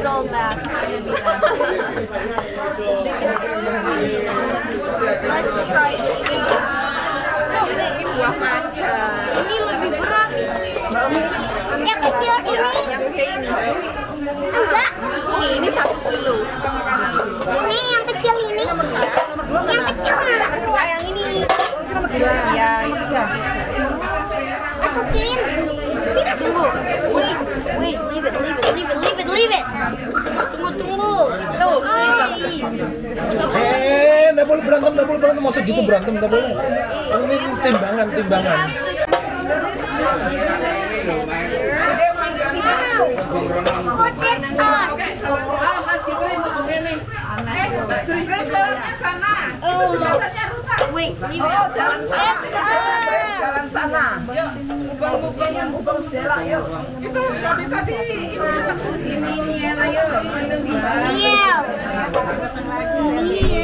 it all back. Let's try this. No, Ini buah ini lebih berat. Yang kecil ini? Yang gede ini. Enggak. Ini ini satu kilo. Ini yang kecil ini. Yang kecil mana? Kedua yang ini. Ya. Eh, nggak boleh berantem, nggak boleh berantem. Masa gitu berantem, nggak boleh. Ini timbangan, timbangan. Wait, leave it. Jalan sana. Put it on. Jalan sana. Ini ini ya, ayo. Yeah.